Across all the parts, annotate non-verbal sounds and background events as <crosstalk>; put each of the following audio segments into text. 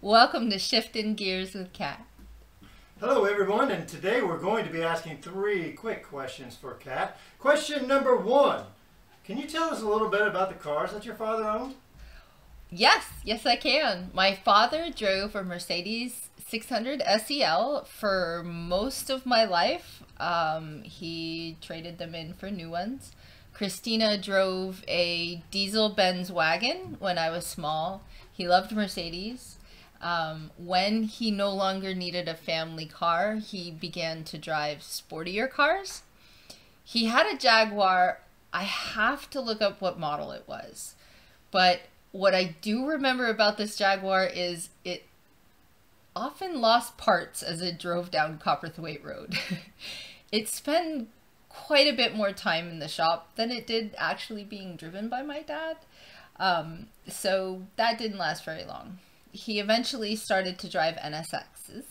Welcome to Shifting Gears with Kat. Hello, everyone, and today we're going to be asking three quick questions for Kat. Question number one Can you tell us a little bit about the cars that your father owned? Yes, yes, I can. My father drove a Mercedes 600 SEL for most of my life. Um, he traded them in for new ones. Cristina drove a diesel Benz wagon when I was small. He loved Mercedes. Um, when he no longer needed a family car, he began to drive sportier cars. He had a Jaguar. I have to look up what model it was. But what I do remember about this Jaguar is it often lost parts as it drove down Copperthwaite Road. <laughs> it spent quite a bit more time in the shop than it did actually being driven by my dad. Um, so that didn't last very long he eventually started to drive NSXs.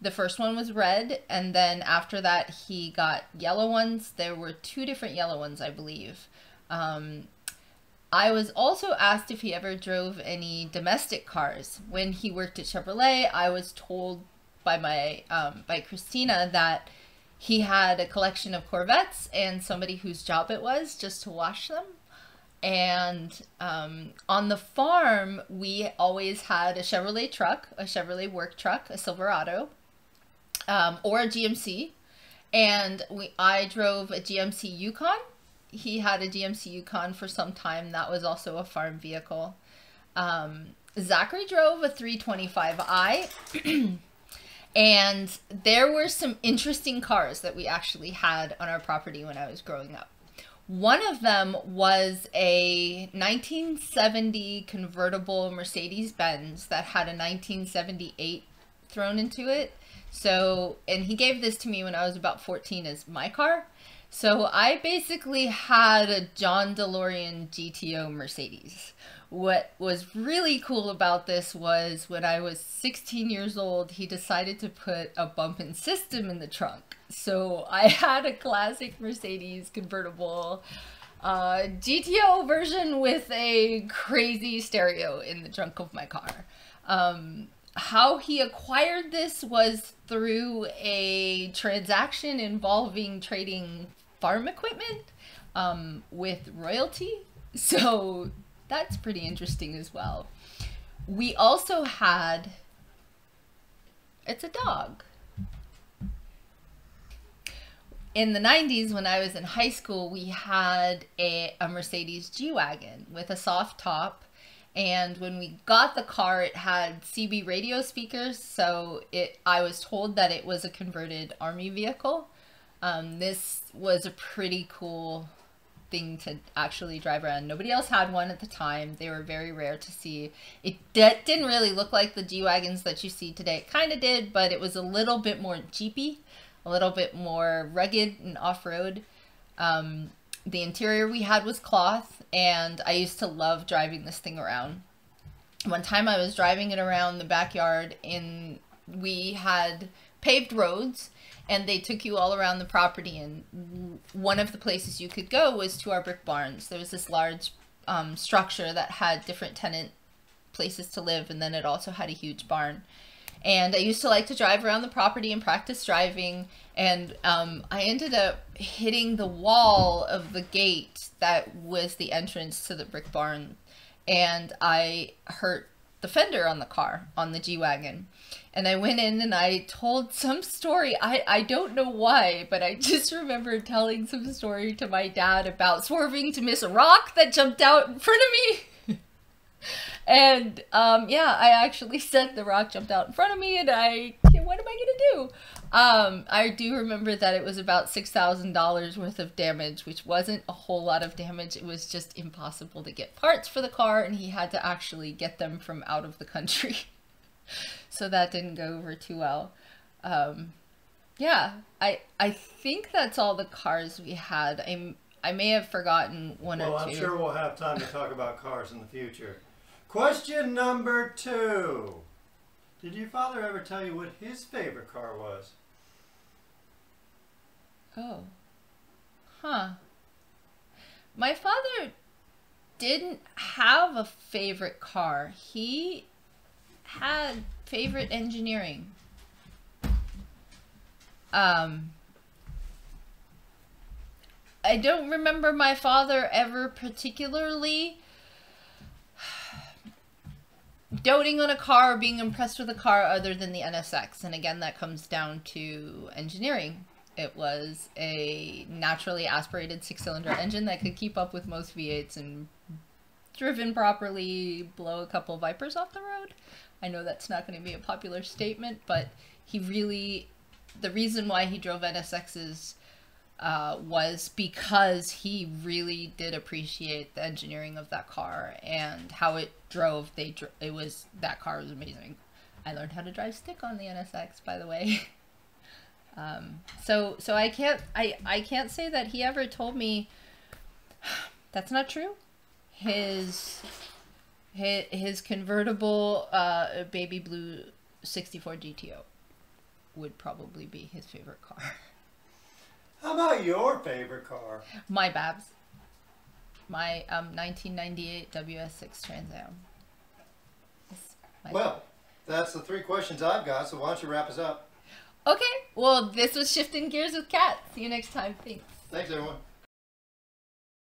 The first one was red, and then after that, he got yellow ones. There were two different yellow ones, I believe. Um, I was also asked if he ever drove any domestic cars. When he worked at Chevrolet, I was told by my um, by Cristina that he had a collection of Corvettes and somebody whose job it was just to wash them. And um, on the farm, we always had a Chevrolet truck, a Chevrolet work truck, a Silverado, um, or a GMC. And we, I drove a GMC Yukon. He had a GMC Yukon for some time. That was also a farm vehicle. Um, Zachary drove a 325i. <clears throat> and there were some interesting cars that we actually had on our property when I was growing up. One of them was a 1970 convertible Mercedes Benz that had a 1978 thrown into it. So, and he gave this to me when I was about 14 as my car. So I basically had a John DeLorean GTO Mercedes. What was really cool about this was when I was 16 years old, he decided to put a bumping system in the trunk. So I <laughs> had a classic Mercedes convertible uh, GTO version with a crazy stereo in the trunk of my car. Um, how he acquired this was through a transaction involving trading farm equipment um, with royalty. So that's pretty interesting as well. We also had, it's a dog in the 90s when i was in high school we had a, a mercedes g-wagon with a soft top and when we got the car it had cb radio speakers so it i was told that it was a converted army vehicle. Um, this was a pretty cool thing to actually drive around. Nobody else had one at the time. They were very rare to see. It didn't really look like the g-wagons that you see today. It kind of did but it was a little bit more jeepy a little bit more rugged and off-road. Um, the interior we had was cloth, and I used to love driving this thing around. One time I was driving it around the backyard, and we had paved roads, and they took you all around the property. And one of the places you could go was to our brick barns. There was this large um, structure that had different tenant places to live, and then it also had a huge barn. And I used to like to drive around the property and practice driving. And um, I ended up hitting the wall of the gate that was the entrance to the brick barn. And I hurt the fender on the car, on the G Wagon. And I went in and I told some story. I, I don't know why, but I just remember telling some story to my dad about swerving to miss a rock that jumped out in front of me <laughs> and um, yeah, I actually <laughs> said the rock jumped out in front of me, and I, what am I gonna do? Um, I do remember that it was about six thousand dollars worth of damage, which wasn't a whole lot of damage. It was just impossible to get parts for the car, and he had to actually get them from out of the country. <laughs> so that didn't go over too well. Um, yeah, I I think that's all the cars we had. I I may have forgotten one well, or two. Well, I'm sure we'll have time to talk about cars in the future. Question number two. Did your father ever tell you what his favorite car was? Oh. Huh. My father didn't have a favorite car. He had favorite engineering. Um, I don't remember my father ever particularly doting on a car or being impressed with a car other than the NSX. And again, that comes down to engineering. It was a naturally aspirated six cylinder engine that could keep up with most V8s and driven properly blow a couple Vipers off the road. I know that's not going to be a popular statement, but he really, the reason why he drove NSXs uh, was because he really did appreciate the engineering of that car and how it drove. They it was that car was amazing. I learned how to drive stick on the NSX, by the way. <laughs> um, so so I can't I I can't say that he ever told me <sighs> that's not true. His his, his convertible uh, baby blue 64 GTO would probably be his favorite car. <laughs> How about your favorite car? My Babs. My um, 1998 WS6 Trans Am. Well, that's the three questions I've got, so why don't you wrap us up? Okay, well, this was Shifting Gears with Kat. See you next time. Thanks. Thanks, everyone.